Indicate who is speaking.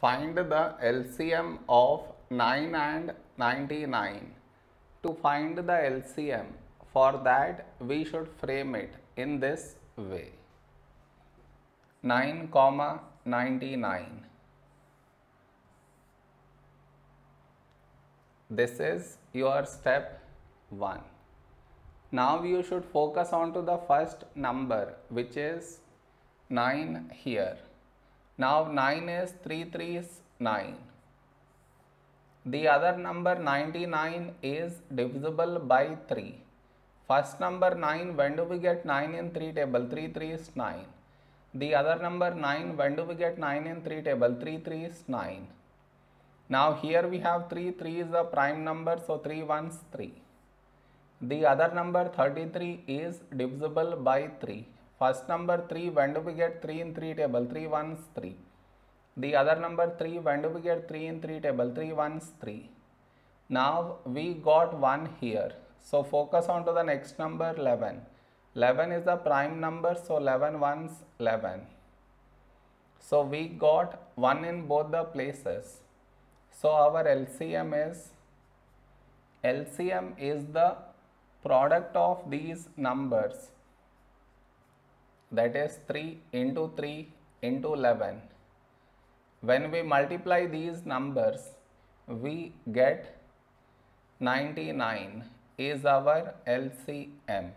Speaker 1: Find the LCM of 9 and 99. To find the LCM, for that we should frame it in this way. 9 comma 99. This is your step 1. Now you should focus on to the first number which is 9 here. Now 9 is 3 3 is 9. The other number 99 is divisible by 3. First number 9, when do we get 9 in 3 table? 3 3 is 9. The other number 9, when do we get 9 in 3 table? 3 3 is 9. Now here we have 3, 3 is a prime number, so 3 ones 3. The other number 33 is divisible by 3. First number 3, when do we get 3 in 3 table? 3 ones 3. The other number 3, when do we get 3 in 3 table? 3 ones 3. Now we got 1 here. So focus on to the next number 11. 11 is the prime number, so 11 ones 11. So we got 1 in both the places. So our LCM is LCM is the product of these numbers that is 3 into 3 into 11. When we multiply these numbers, we get 99 is our LCM.